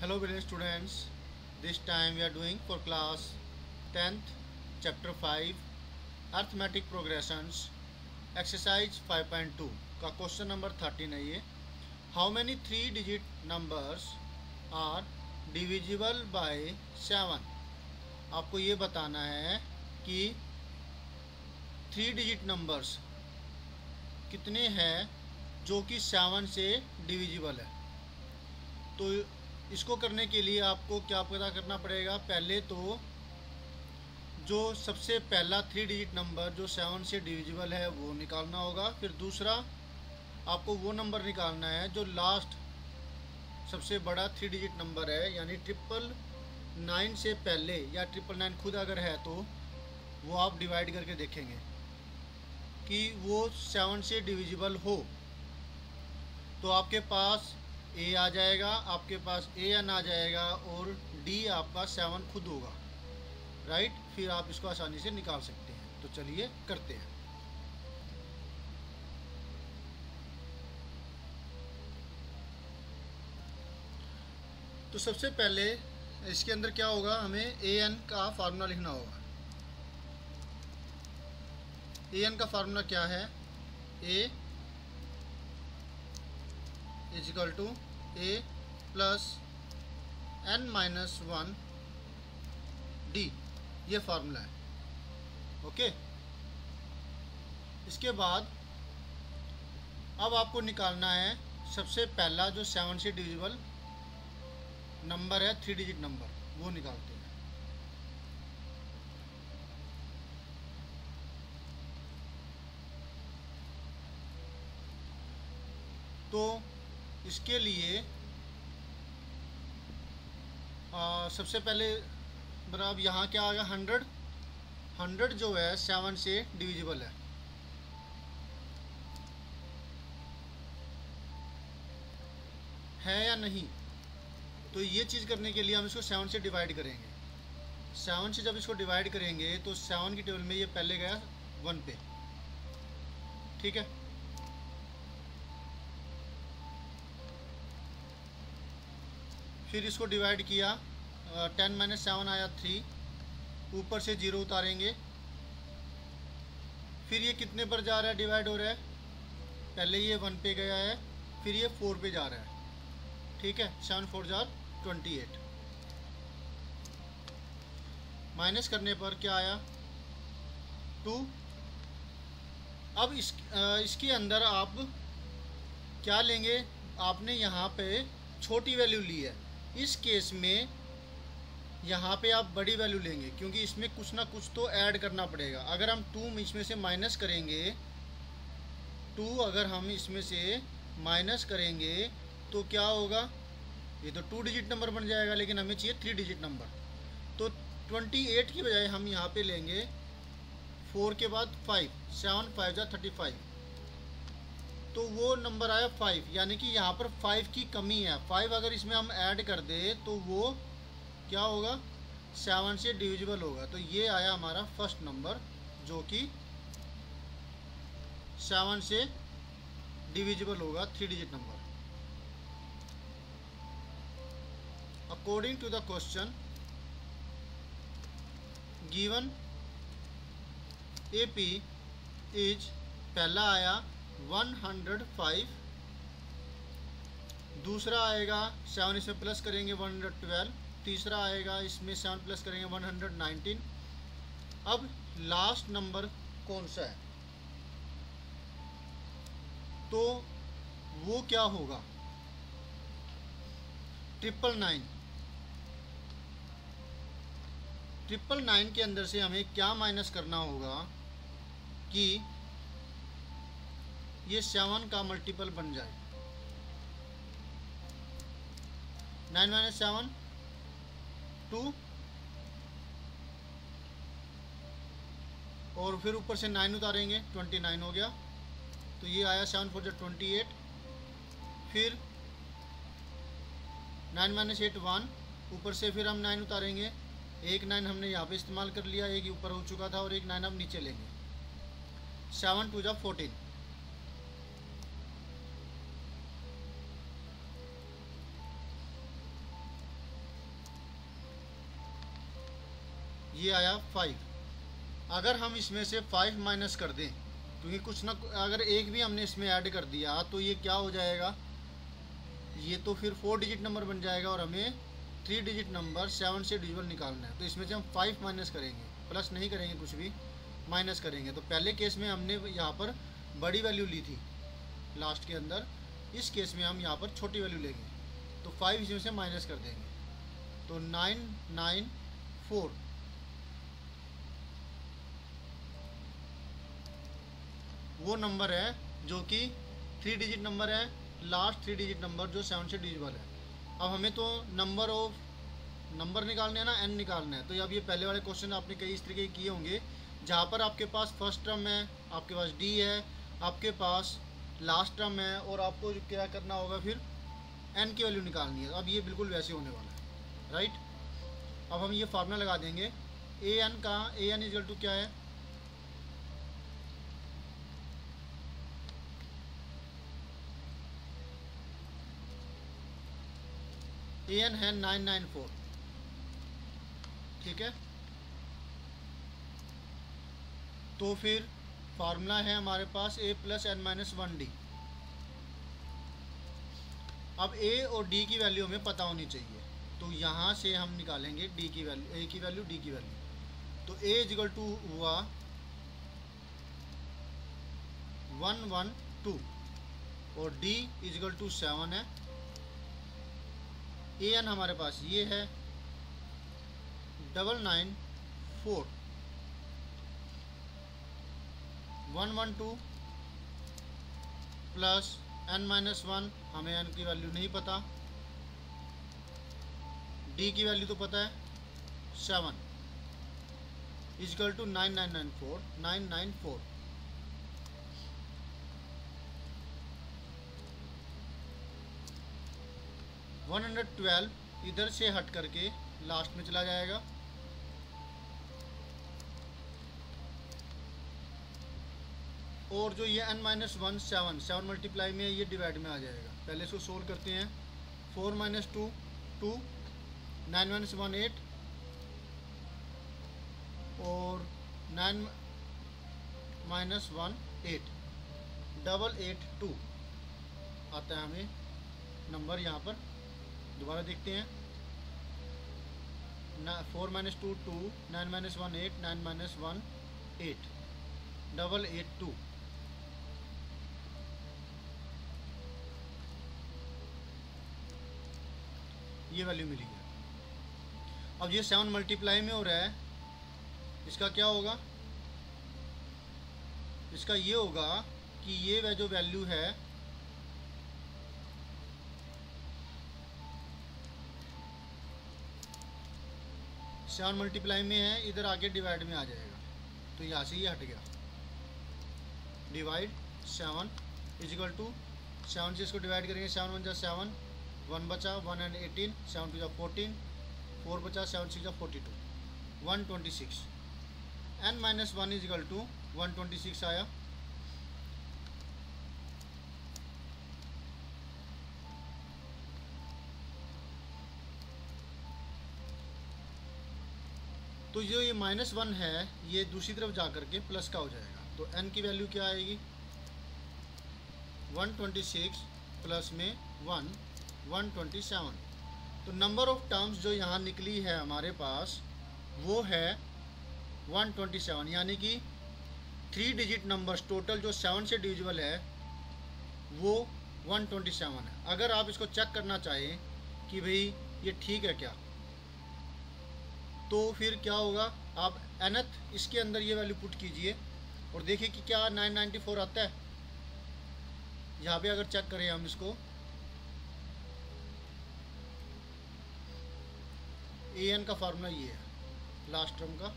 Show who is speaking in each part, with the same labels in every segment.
Speaker 1: Hello brain students this time we are doing for class tenth chapter five arithmetic progressions exercise 5.2 का question number thirteen है ये. How many three digit numbers are divisible by seven आपको ये बताना है कि three digit numbers कितने हैं जो कि सेवन से डिविजिबल है? तो इसको करने के लिए आपको क्या पता करना पड़ेगा? पहले तो जो सबसे पहला थ्री डिजिट नंबर जो सेवन से डिविजिबल है, वो निकालना होगा। फिर दूसरा, आपको वो नंबर निकालना है जो लास्ट सबसे बड़ा थ्री डिजिट नंबर है, यानी ट्रिपल नाइन से पहले, या ट्रिपल नाइन खुद अगर है तो वो आप डिवाइड करके देखेंगे कि वो सेवन से डिविजिबल हो। तो आपके पास ए आ जाएगा, आपके पास ए एन आ जाएगा और डी आपका सेवन खुद होगा। राइट फिर आप इसको आसानी से निकाल सकते हैं। तो चलिए करते हैं। तो सबसे पहले इसके अंदर क्या होगा? हमें ए एन का फार्मूला लिखना होगा। ए एन का फार्मूला क्या है? A is equal to A plus N minus one D ये फार्मूला है। ओके इसके बाद अब आपको निकालना है सबसे पहला जो सेवन से डिविजिबल नंबर है थ्री डिजिट नंबर वो निकालते हैं। तो इसके लिए आ, सबसे पहले मतलब यहाँ क्या आ गया हंड्रेड। हंड्रेड जो है सेवन से डिविजिबल है। है या नहीं? तो ये चीज़ करने के लिए हम इसको सेवन से डिवाइड करेंगे। सेवन से जब इसको डिवाइड करेंगे तो सेवन की टेबल में ये पहले गया वन पे। ठीक है? फिर इसको डिवाइड किया टेन माइनस सेवन आया थ्री ऊपर से ज़ीरो उतारेंगे। फिर ये कितने पर जा रहा है? डिवाइड हो रहा है। पहले ये वन पे गया है फिर ये फोर पे जा रहा है। ठीक है? सेवन फोर जार ट्वेंटी एट माइनस करने पर क्या आया? टू अब इस आ, इसके अंदर आप क्या लेंगे? आपने यहाँ पे छोटी वैल्यू ली है। इस केस में यहाँ पे आप बड़ी वैल्यू लेंगे, क्योंकि इसमें कुछ ना कुछ तो ऐड करना पड़ेगा। अगर हम टू इसमें से माइनस करेंगे टू अगर हम इसमें से माइनस करेंगे तो क्या होगा? ये तो टू डिजिट नंबर बन जाएगा, लेकिन हमें चाहिए थ्री डिजिट नंबर तो ट्वेंटी एट की बजाय हम यहाँ पे लेंगे फोर के बाद फाइव सेवन फाइव जा थर्टी फाइव तो वो नंबर आया फाइव यानी कि यहाँ पर फाइव की कमी है। फाइव अगर इसमें हम ऐड कर दे तो वो क्या होगा? सेवन से डिविजिबल होगा। तो ये आया हमारा फ़र्स्ट नंबर जो कि सेवन से डिविजिबल होगा three digit number according to the question given A P is पहला आया 105 दूसरा आएगा सेवन, इसमें प्लस करेंगे 112 तीसरा आएगा, इसमें सेवन प्लस करेंगे 119 अब लास्ट नंबर कौन सा है? तो वो क्या होगा? ट्रिपल नाइन ट्रिपल नाइन के अंदर से हमें क्या माइनस करना होगा कि ये सेवन का मल्टीपल बन जाए। नाइन माइनस सेवन टू और फिर ऊपर से नाइन उतारेंगे ट्वेंटी नाइन हो गया। तो ये आया सेवन फोर जो ट्वेंटी एट फिर नाइन माइनस एट वन ऊपर से फिर हम नाइन उतारेंगे। एक नाइन हमने यहाँ पे इस्तेमाल कर लिया, एक ऊपर हो चुका था और एक नाइन हम नीचे लेंगे। सेवन टू जब फोर्टीन ये आया फाइव अगर हम इसमें से फाइव माइनस कर दें क्योंकि कुछ ना अगर एक भी हमने इसमें ऐड कर दिया तो ये क्या हो जाएगा? ये तो फिर फोर डिजिट नंबर बन जाएगा और हमें थ्री डिजिट नंबर सेवन से डिजिबल निकालना है। तो इसमें से हम फाइव माइनस करेंगे। प्लस नहीं करेंगे कुछ भी माइनस करेंगे। तो पहले केस में हमने यहाँ पर बड़ी वैल्यू ली थी लास्ट के अंदर। इस केस में हम यहाँ पर छोटी वैल्यू लेंगे। तो फाइव इसमें से माइनस कर देंगे। तो नाइन नाइन फोर वो नंबर है जो कि थ्री डिजिट नंबर है लास्ट थ्री डिजिट नंबर जो सेवन से डिजिबल है। अब हमें तो नंबर ऑफ़ नंबर निकालने हैं ना एन निकालना है। तो अब ये पहले वाले क्वेश्चन आपने कई इस तरीके किए होंगे। जहाँ पर आपके पास फ़र्स्ट टर्म है, आपके पास डी है, आपके पास लास्ट टर्म है, और आपको क्या करना होगा फिर? एन की वैल्यू निकालनी है। अब ये बिल्कुल वैसे होने वाला है राइट अब हम ये फार्मूला लगा देंगे। ए एन का ए एन इजल टू क्या है? ए एन है नाइन नाइन फोर। ठीक है? तो फिर फार्मूला है हमारे पास A plus N minus one D अब ए और डी की वैल्यू हमें पता होनी चाहिए। तो यहाँ से हम निकालेंगे डी की वैल्यू ए की वैल्यू डी की वैल्यू तो ए इजिकल टू हुआ वन वन टू और डी इजल टू सेवन है। ए एन हमारे पास ये है। Double nine four. One one two plus N minus one, हमें एन की वैल्यू नहीं पता। डी की वैल्यू तो पता है। Seven. Is equal to nine nine nine four, nine nine four. One hundred twelve इधर से हट करके लास्ट में चला जाएगा। और जो ये N minus one seven seven multiply में ये डिवाइड में आ जाएगा। पहले इसको सोल्व करते हैं। Four minus two two. Nine minus one eight. और nine minus one eight. Double eight two. आता है हमें नंबर यहाँ पर। दोबारा देखते हैं। Four minus two two nine minus one eight nine minus one eight double eight two ये वैल्यू मिली है। अब ये सेवन मल्टीप्लाई में हो रहा है। इसका क्या होगा? इसका ये होगा कि ये वह जो वैल्यू है सेवन मल्टीप्लाई में है, इधर आगे डिवाइड में आ जाएगा। तो यहाँ से ये हट गया। Divide seven is equal to seven से इसको डिवाइड करेंगे सेवन वन जा सेवन वन बचा one and eighteen seven two जा फोर्टीन फोर बचा सेवन सिक्स जा forty two one twenty six N minus one is equal to one twenty six आया। तो जो ये माइनस वन है, ये दूसरी तरफ़ जा कर के प्लस का हो जाएगा। तो एन की वैल्यू क्या आएगी? वन ट्वेंटी सिक्स प्लस में वन वन ट्वेंटी सेवन तो नंबर ऑफ़ टर्म्स जो यहाँ निकली है हमारे पास, वो है वन ट्वेंटी सेवन यानी कि थ्री डिजिट नंबर्स टोटल जो सेवन से डिविजिबल है, वो वन ट्वेंटी सेवन है। अगर आप इसको चेक करना चाहें कि भाई ये ठीक है क्या? तो फिर क्या होगा? आप एनथ इसके अंदर ये वैल्यू पुट कीजिए और देखिए कि क्या 994 आता है। यहाँ पे अगर चेक करें हम इसको। ए एन का फार्मूला ये है लास्ट टर्म का।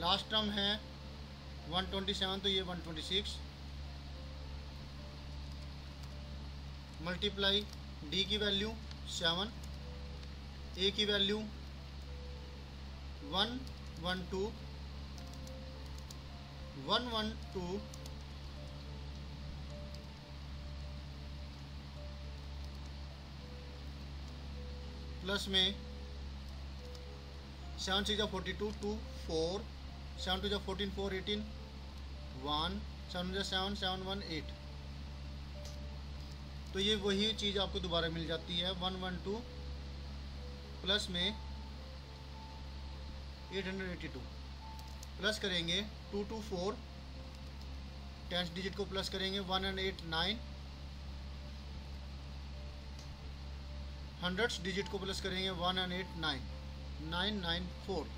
Speaker 1: लास्ट टर्म है 127 तो ये 126 मल्टीप्लाई डी की वैल्यू सेवन ए की value one one two one one two plus में seven six forty two two four seven two जो fourteen four eighteen one seven जो सेवन सेवन वन एट तो ये वही चीज़ आपको दोबारा मिल जाती है। वन वन टू प्लस में eight hundred eighty two. Plus करेंगे two two four tens digit को प्लस करेंगे one and eight nine. Hundreds digit को प्लस करेंगे one and eight nine. Nine nine, four.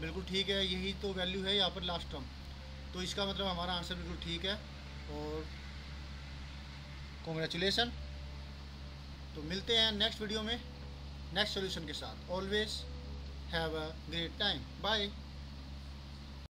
Speaker 1: बिल्कुल ठीक है, यही तो वैल्यू है यहाँ पर लास्ट टर्म। तो इसका मतलब हमारा आंसर बिल्कुल ठीक है और कॉन्ग्रेचुलेसन तो मिलते हैं नेक्स्ट वीडियो में। नेक्स्ट सोल्यूशन के साथ. Always have a great time bye